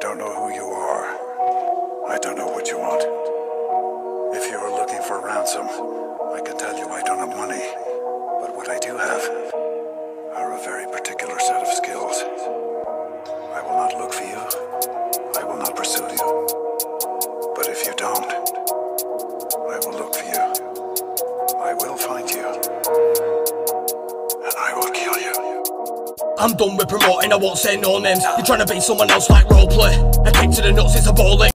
don't know who you are. I don't know what you want. If you are looking for ransom, I can tell you I don't have money. But what I do have are a very particular set of skills. I will not look for you. I will not pursue you. But if you don't, I will look for you. I will find you. And I will kill you. I'm done with promoting, I won't say no names. You're trying to be someone else like roleplay. I kick to the nuts, it's a bowling.